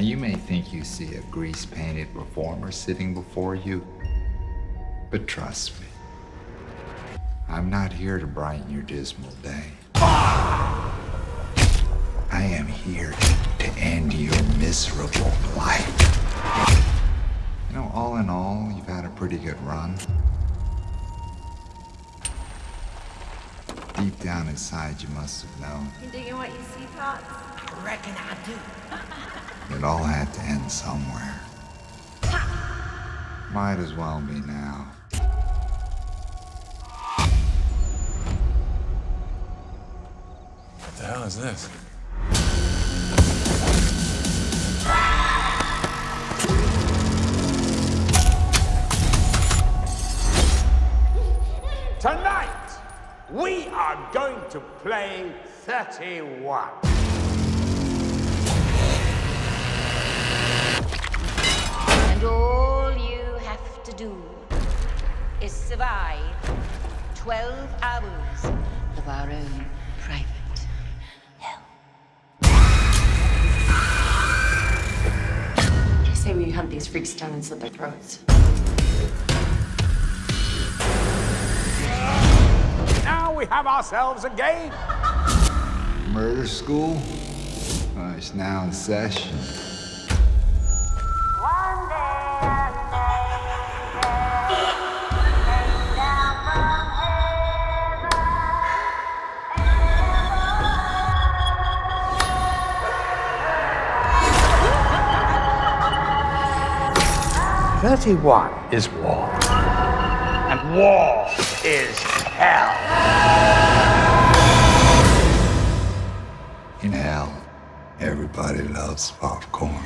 you may think you see a grease painted performer sitting before you, but trust me, I'm not here to brighten your dismal day. I am here to end your miserable life. You know, all in all, you've had a pretty good run. Deep down inside, you must have known. You digging what you see, Pops? I reckon I do. It all had to end somewhere. Might as well be now. What the hell is this? Tonight, we are going to play 31. And all you have to do is survive 12 hours of our own private hell. I say we hunt these freaks down and slit their throats. Have ourselves a game. Murder school? Uh, it's now in session. Thirty-one is war. And war is hell. Everybody loves popcorn.